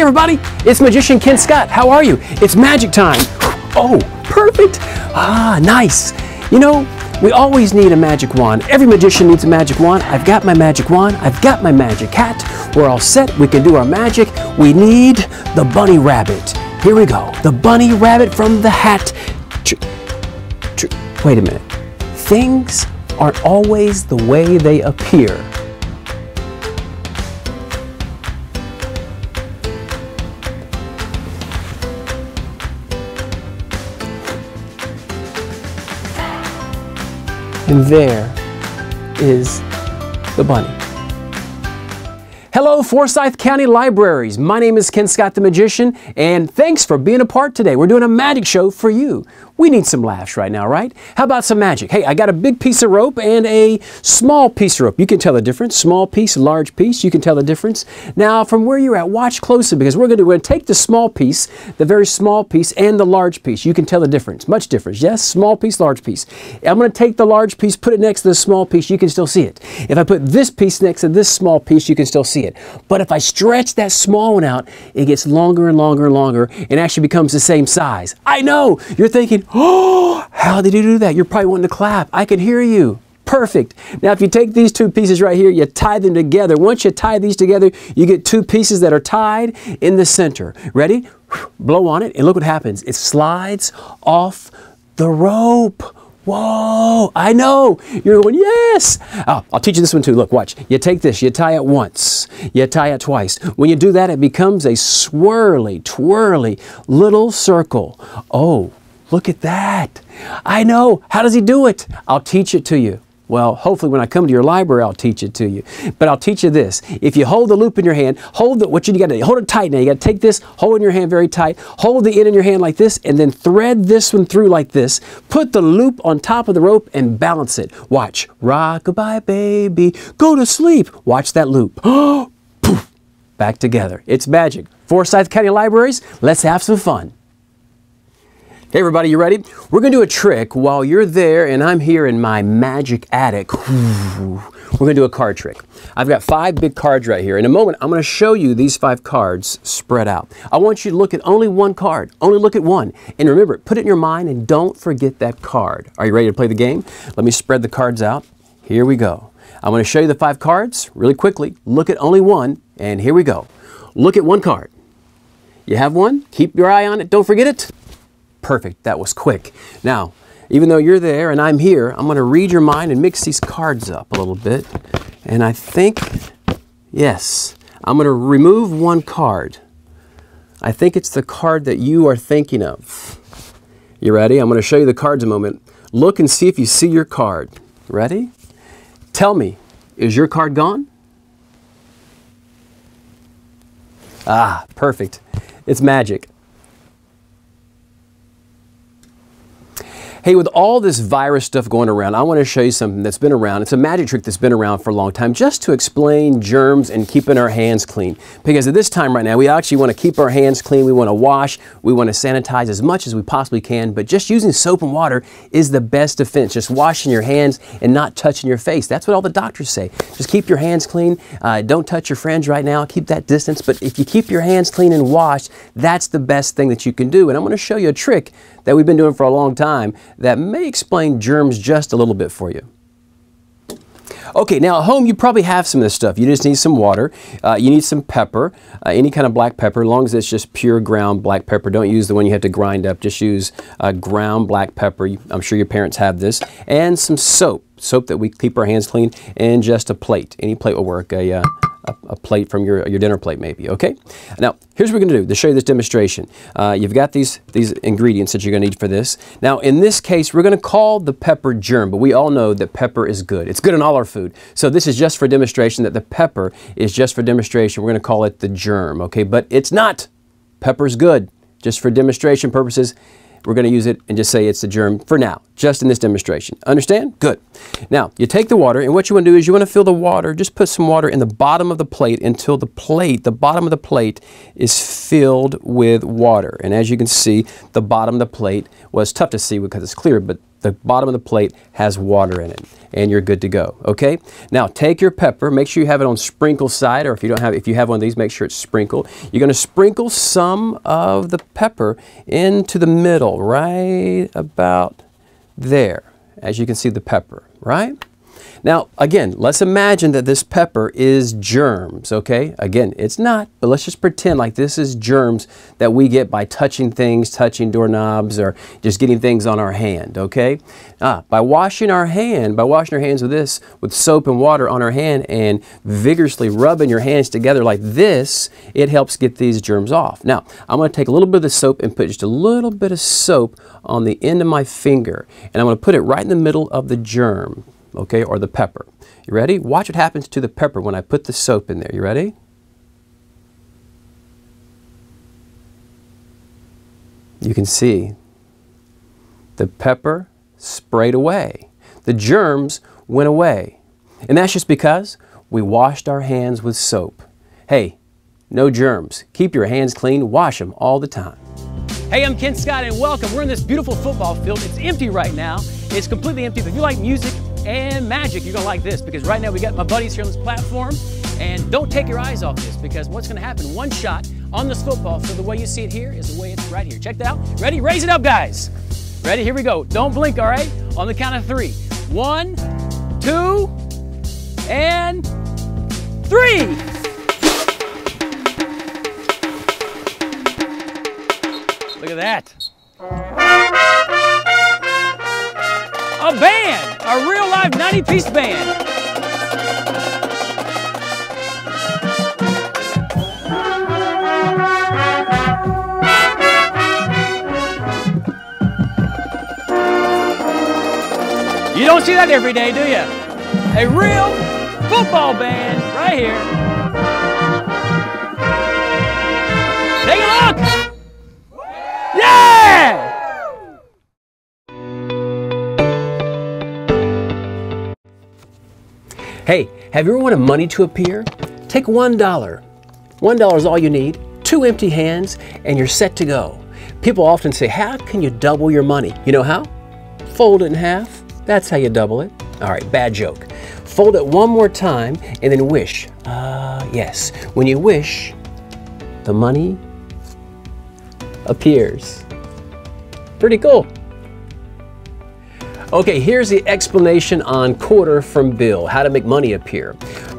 Everybody, it's Magician Ken Scott. How are you? It's magic time. Oh, perfect. Ah, nice. You know, we always need a magic wand. Every magician needs a magic wand. I've got my magic wand. I've got my magic hat. We're all set. We can do our magic. We need the bunny rabbit. Here we go. The bunny rabbit from the hat. Wait a minute. Things aren't always the way they appear. And there is the bunny. Hello, Forsyth County Libraries. My name is Ken Scott the Magician, and thanks for being a part today. We're doing a magic show for you. We need some laughs right now, right? How about some magic? Hey, I got a big piece of rope and a small piece of rope. You can tell the difference. Small piece, large piece, you can tell the difference. Now, from where you're at, watch closely because we're going to, we're going to take the small piece, the very small piece, and the large piece. You can tell the difference. Much difference. Yes, small piece, large piece. I'm going to take the large piece, put it next to the small piece, you can still see it. If I put this piece next to this small piece, you can still see it. But if I stretch that small one out, it gets longer and longer and longer and actually becomes the same size. I know! You're thinking, Oh, how did you do that? You're probably wanting to clap. I can hear you. Perfect. Now, if you take these two pieces right here, you tie them together. Once you tie these together, you get two pieces that are tied in the center. Ready? Blow on it, and look what happens. It slides off the rope. Whoa, I know. You're going, yes. Oh, I'll teach you this one too. Look, watch. You take this, you tie it once, you tie it twice. When you do that, it becomes a swirly, twirly little circle. Oh, Look at that. I know. How does he do it? I'll teach it to you. Well, hopefully when I come to your library, I'll teach it to you. But I'll teach you this. If you hold the loop in your hand, hold the, what you got to hold it tight now. You got to take this, hold in your hand very tight, hold the end in your hand like this, and then thread this one through like this. Put the loop on top of the rope and balance it. Watch. Rock-a-bye, baby. Go to sleep. Watch that loop. Poof. Back together. It's magic. Forsyth County Libraries, let's have some fun. Hey everybody, you ready? We're to do a trick while you're there and I'm here in my magic attic. We're to do a card trick. I've got five big cards right here. In a moment, I'm to show you these five cards spread out. I want you to look at only one card. Only look at one. And remember, put it in your mind and don't forget that card. Are you ready to play the game? Let me spread the cards out. Here we go. I'm to show you the five cards really quickly. Look at only one, and here we go. Look at one card. You have one? Keep your eye on it. Don't forget it. Perfect, that was quick. Now, even though you're there and I'm here, I'm going to read your mind and mix these cards up a little bit. And I think, yes, I'm going to remove one card. I think it's the card that you are thinking of. You ready? I'm going to show you the cards a moment. Look and see if you see your card. Ready? Tell me, is your card gone? Ah, perfect. It's magic. Hey, with all this virus stuff going around, I want to show you something that's been around. It's a magic trick that's been around for a long time just to explain germs and keeping our hands clean. Because at this time right now, we actually want to keep our hands clean. We want to wash. We want to sanitize as much as we possibly can. But just using soap and water is the best defense. Just washing your hands and not touching your face. That's what all the doctors say. Just keep your hands clean. Uh, don't touch your friends right now. Keep that distance. But if you keep your hands clean and washed, that's the best thing that you can do. And I'm going to show you a trick that we've been doing for a long time that may explain germs just a little bit for you. Okay, now at home you probably have some of this stuff. You just need some water. Uh, you need some pepper, uh, any kind of black pepper, as long as it's just pure ground black pepper. Don't use the one you have to grind up. Just use uh, ground black pepper. I'm sure your parents have this. And some soap, soap that we keep our hands clean, and just a plate. Any plate will work. A, uh, a, a, plate from your, your dinner plate maybe, okay? Now, here's what we're gonna do to show you this demonstration. Uh, you've got these, these ingredients that you're gonna need for this. Now, in this case, we're gonna call the pepper germ, but we all know that pepper is good. It's good in all our food. So this is just for demonstration that the pepper is just for demonstration. We're gonna call it the germ, okay? But it's not. Pepper's good. Just for demonstration purposes, we're to use it and just say it's the germ for now just in this demonstration. Understand? Good. Now, you take the water, and what you want to do is you want to fill the water, just put some water in the bottom of the plate until the plate, the bottom of the plate, is filled with water. And as you can see, the bottom of the plate was tough to see because it's clear, but the bottom of the plate has water in it and you're good to go okay now take your pepper make sure you have it on sprinkle side or if you don't have if you have one of these make sure it's sprinkled you're going to sprinkle some of the pepper into the middle right about there as you can see the pepper right now, again, let's imagine that this pepper is germs, okay? Again, it's not, but let's just pretend like this is germs that we get by touching things, touching doorknobs, or just getting things on our hand, okay? Ah, by washing our hand, by washing our hands with this, with soap and water on our hand and vigorously rubbing your hands together like this, it helps get these germs off. Now, I'm to take a little bit of the soap and put just a little bit of soap on the end of my finger, and I'm to put it right in the middle of the germ okay, or the pepper. You ready? Watch what happens to the pepper when I put the soap in there. You ready? You can see the pepper sprayed away. The germs went away. And that's just because we washed our hands with soap. Hey, no germs. Keep your hands clean. Wash them all the time. Hey, I'm Ken Scott and welcome. We're in this beautiful football field. It's empty right now. It's completely empty. But if you like music, and magic, you're gonna like this because right now we got my buddies here on this platform and don't take your eyes off this because what's gonna happen, one shot on this football field, the way you see it here is the way it's right here. Check that out. Ready? Raise it up, guys. Ready? Here we go. Don't blink, all right? On the count of three. One, two, and three. Look at that a band, a real live 90 piece band. You don't see that every day, do you? A real football band right here. Hey, have you ever wanted money to appear? Take $1. $1 is all you need, two empty hands, and you're set to go. People often say, how can you double your money? You know how? Fold it in half. That's how you double it. All right, bad joke. Fold it one more time and then wish. Uh, yes, when you wish, the money appears. Pretty cool. Okay, here's the explanation on quarter from bill, how to make money appear.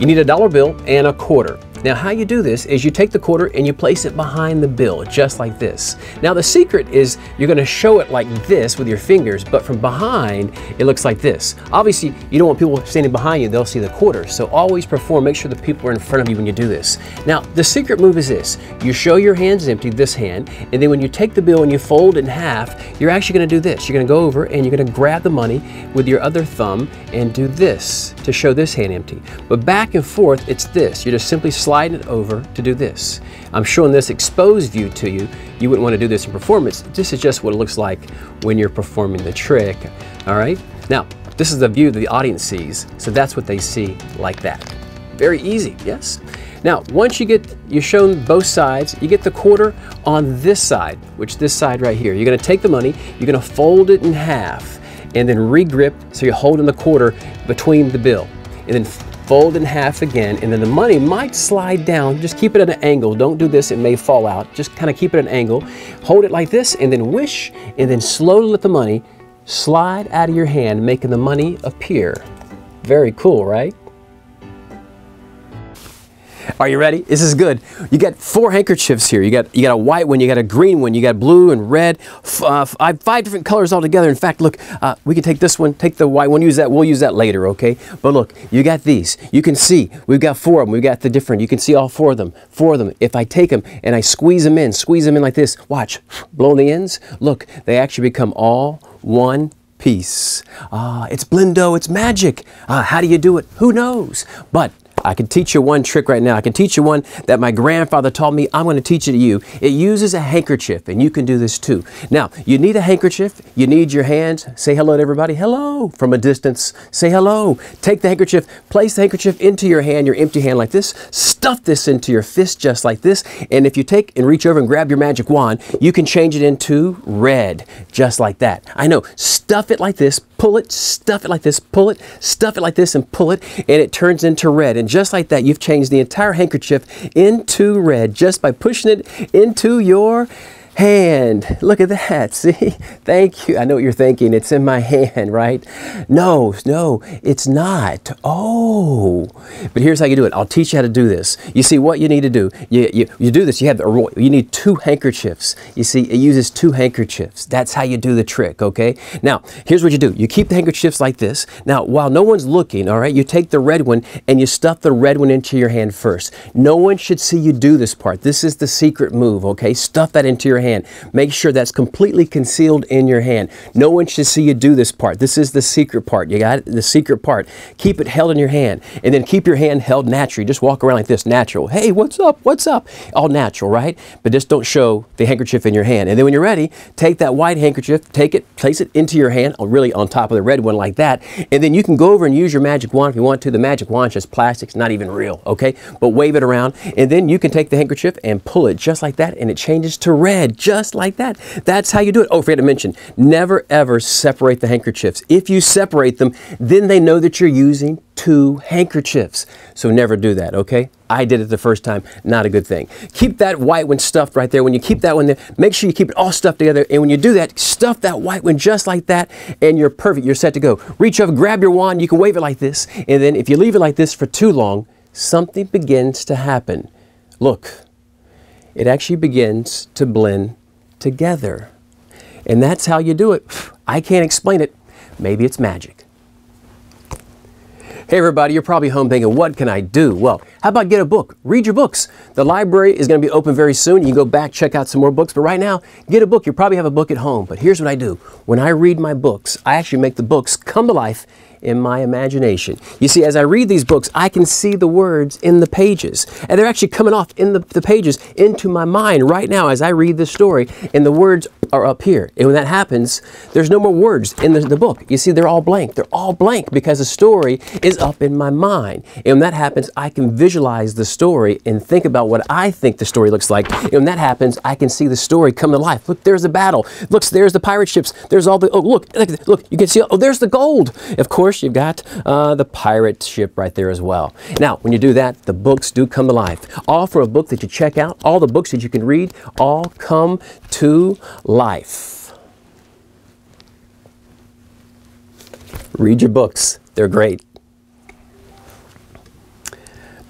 You need a dollar bill and a quarter. Now how you do this is you take the quarter and you place it behind the bill, just like this. Now the secret is you're gonna show it like this with your fingers, but from behind, it looks like this. Obviously, you don't want people standing behind you, they'll see the quarter. So always perform, make sure the people are in front of you when you do this. Now, the secret move is this. You show your hands empty, this hand, and then when you take the bill and you fold in half, you're actually gonna do this. You're gonna go over and you're gonna grab the money with your other thumb and do this to show this hand empty. But back and forth, it's this. You're just simply sliding sliding it over to do this. I'm showing this exposed view to you. You wouldn't want to do this in performance. This is just what it looks like when you're performing the trick. All right. Now, this is the view that the audience sees. So that's what they see like that. Very easy, yes? Now, once you get, you're shown both sides, you get the quarter on this side, which this side right here. You're gonna take the money, you're gonna fold it in half, and then regrip so you're holding the quarter between the bill. And then fold in half again, and then the money might slide down. Just keep it at an angle. Don't do this, it may fall out. Just kind of keep it at an angle. Hold it like this, and then wish, and then slowly let the money slide out of your hand, making the money appear. Very cool, right? Are you ready? This is good. You got four handkerchiefs here. You got you got a white one, you got a green one, you got blue and red. Uh, five different colors all together. In fact, look, uh, we can take this one, take the white one, use that. We'll use that later, okay? But look, you got these. You can see we've got four of them. We've got the different. You can see all four of them. Four of them. If I take them and I squeeze them in, squeeze them in like this. Watch, blow the ends. Look, they actually become all one piece. Ah, it's Blendo. It's magic. Ah, how do you do it? Who knows? But I can teach you one trick right now. I can teach you one that my grandfather taught me. I'm going to teach it to you. It uses a handkerchief, and you can do this too. Now, you need a handkerchief. You need your hands. Say hello to everybody. Hello from a distance. Say hello. Take the handkerchief, place the handkerchief into your hand, your empty hand like this. Stuff this into your fist just like this. And if you take and reach over and grab your magic wand, you can change it into red just like that. I know. Stuff it like this pull it, stuff it like this, pull it, stuff it like this, and pull it, and it turns into red. And just like that, you've changed the entire handkerchief into red just by pushing it into your hand. Look at that. See? Thank you. I know what you're thinking. It's in my hand, right? No, no, it's not. Oh. But here's how you do it. I'll teach you how to do this. You see what you need to do. You, you, you do this. You have the you need two handkerchiefs. You see, it uses two handkerchiefs. That's how you do the trick, okay? Now, here's what you do. You keep the handkerchiefs like this. Now, while no one's looking, all right, you take the red one and you stuff the red one into your hand first. No one should see you do this part. This is the secret move, okay? Stuff that into your hand. Make sure that's completely concealed in your hand. No one should see you do this part. This is the secret part. You got it? The secret part. Keep it held in your hand and then keep your hand held naturally. Just walk around like this, natural. Hey, what's up? What's up? All natural, right? But just don't show the handkerchief in your hand. And then when you're ready, take that white handkerchief, take it, place it into your hand, really on top of the red one like that. And then you can go over and use your magic wand if you want to. The magic wand is just plastic, it's not even real, okay? But wave it around. And then you can take the handkerchief and pull it just like that and it changes to red, just like that. That's how you do it. Oh, forget to mention, never ever separate the handkerchiefs. If you separate them, then they know that you're using two handkerchiefs. So never do that, okay? I did it the first time, not a good thing. Keep that white one stuffed right there. When you keep that one there, make sure you keep it all stuffed together. And when you do that, stuff that white one just like that, and you're perfect. You're set to go. Reach over, grab your wand, you can wave it like this. And then if you leave it like this for too long, something begins to happen. Look, it actually begins to blend together. And that's how you do it. I can't explain it. Maybe it's magic. Hey everybody, you're probably home thinking, what can I do? Well, how about get a book? Read your books. The library is going to be open very soon. You can go back, check out some more books. But right now, get a book. You probably have a book at home. But here's what I do. When I read my books, I actually make the books come to life in my imagination. You see, as I read these books, I can see the words in the pages. And they're actually coming off in the, the pages into my mind right now as I read the story. And the words are up here. And when that happens, there's no more words in the, the book. You see, they're all blank. They're all blank because the story is up in my mind. And when that happens, I can visualize the story and think about what I think the story looks like. And when that happens, I can see the story come to life. Look, there's the battle. Looks, there's the pirate ships. There's all the, oh, look, look, you can see, oh, there's the gold. Of course, course, you've got uh, the pirate ship right there as well. Now, when you do that, the books do come to life. All for a book that you check out, all the books that you can read, all come to life. Read your books. They're great.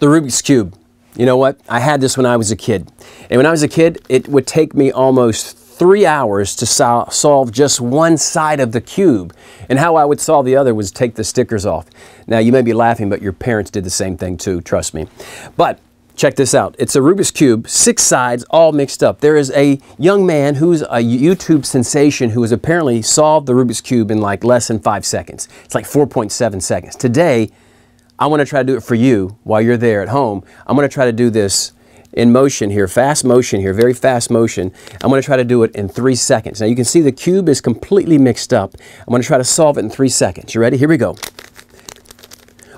The Rubik's Cube. You know what? I had this when I was a kid. And when I was a kid, it would take me almost three hours to sol solve just one side of the cube. And how I would solve the other was take the stickers off. Now, you may be laughing, but your parents did the same thing too, trust me. But check this out. It's a Rubik's Cube, six sides, all mixed up. There is a young man who's a YouTube sensation who has apparently solved the Rubik's Cube in like less than five seconds. It's like 4.7 seconds. Today, I want to try to do it for you while you're there at home. I'm going to try to do this in motion here, fast motion here, very fast motion. I'm going to try to do it in three seconds. Now you can see the cube is completely mixed up. I'm going to try to solve it in three seconds. You ready? Here we go.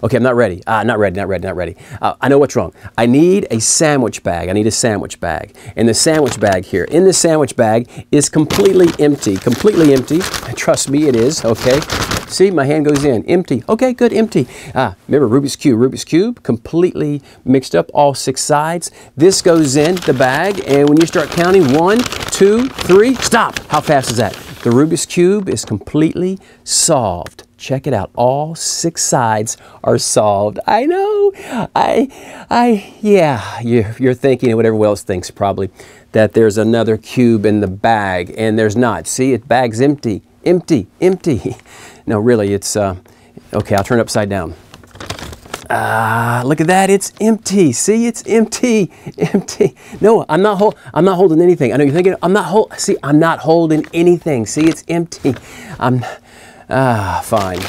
Okay, I'm not ready. Ah, not ready, not ready, not ready. Uh, I know what's wrong. I need a sandwich bag. I need a sandwich bag. And the sandwich bag here, in the sandwich bag is completely empty. Completely empty. Trust me, it is, okay? See, my hand goes in. Empty. Okay, good, empty. Ah, remember Rubik's Cube. Rubik's Cube, completely mixed up, all six sides. This goes in the bag, and when you start counting, one, two, three, stop. How fast is that? The Rubik's Cube is completely solved. Check it out. All six sides are solved. I know. I, I, yeah, you're, you're thinking, and whatever else thinks probably, that there's another cube in the bag, and there's not. See, it bag's empty, empty, empty. No, really, it's, uh, okay, I'll turn it upside down. Ah, look at that. It's empty. See, it's empty. Empty. No, I'm not hold, I'm not holding anything. I know you're thinking I'm not hold See, I'm not holding anything. See, it's empty. I'm Ah, fine.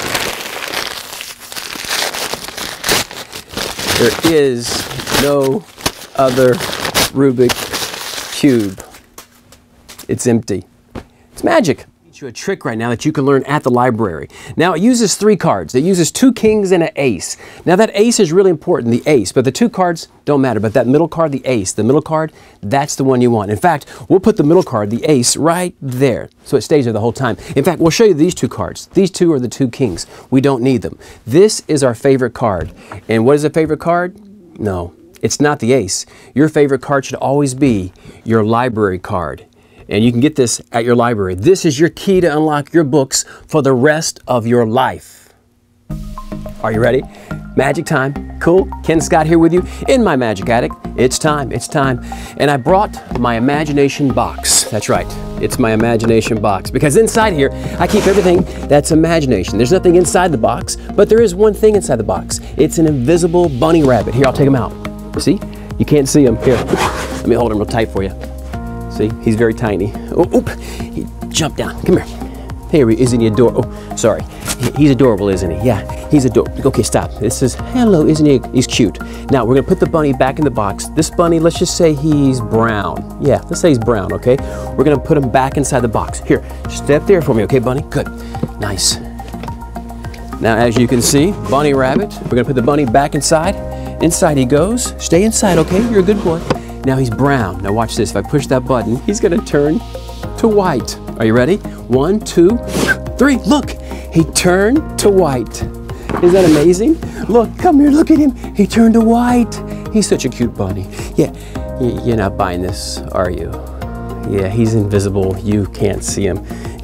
There is no other Rubik cube. It's empty. It's magic you a trick right now that you can learn at the library. Now it uses three cards. It uses two kings and an ace. Now that ace is really important, the ace, but the two cards don't matter. But that middle card, the ace, the middle card, that's the one you want. In fact, we'll put the middle card, the ace, right there. So it stays there the whole time. In fact, we'll show you these two cards. These two are the two kings. We don't need them. This is our favorite card. And what is a favorite card? No, it's not the ace. Your favorite card should always be your library card and you can get this at your library. This is your key to unlock your books for the rest of your life. Are you ready? Magic time. Cool. Ken Scott here with you in my Magic Attic. It's time. It's time. And I brought my imagination box. That's right. It's my imagination box because inside here I keep everything that's imagination. There's nothing inside the box, but there is one thing inside the box. It's an invisible bunny rabbit. Here, I'll take him out. See? You can't see him. Here. Let me hold him real tight for you. See, he's very tiny. Oh, oop, he jumped down. Come here. Here he is in he adorable? Oh, sorry. He's adorable, isn't he? Yeah, he's adorable. Okay, stop. This is, hello, isn't he? He's cute. Now, we're gonna put the bunny back in the box. This bunny, let's just say he's brown. Yeah, let's say he's brown, okay? We're gonna put him back inside the box. Here, step there for me, okay, bunny? Good, nice. Now, as you can see, bunny rabbit, we're gonna put the bunny back inside. Inside he goes. Stay inside, okay? You're a good boy. Now he's brown. Now watch this. If I push that button, he's gonna turn to white. Are you ready? One, two, three. Look, he turned to white. Is that amazing? Look, come here, look at him. He turned to white. He's such a cute bunny. Yeah, you're not buying this, are you? Yeah, he's invisible. You can't see him.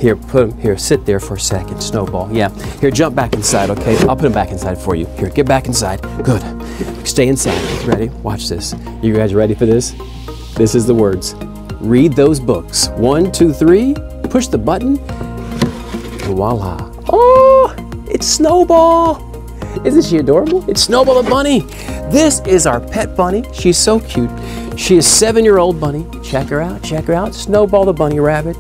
Here, put him here. Sit there for a second. Snowball. Yeah. Here, jump back inside. Okay, I'll put him back inside for you. Here, get back inside. Good. Stay inside. Ready? Watch this. You guys ready for this? This is the words. Read those books. One, two, three. Push the button. Voila. Oh, it's Snowball. Isn't she adorable? It's Snowball the bunny. This is our pet bunny. She's so cute. She is seven-year-old bunny. Check her out, check her out. Snowball the bunny rabbit.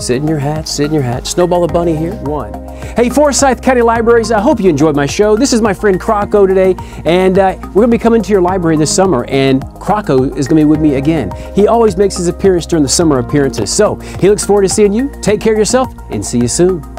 Sit in your hat, sit in your hat. Snowball the bunny here. One. Hey, Forsyth County Libraries, I hope you enjoyed my show. This is my friend Croco today, and uh, we're going to be coming to your library this summer, and Croco is going to be with me again. He always makes his appearance during the summer appearances, so he looks forward to seeing you. Take care of yourself, and see you soon.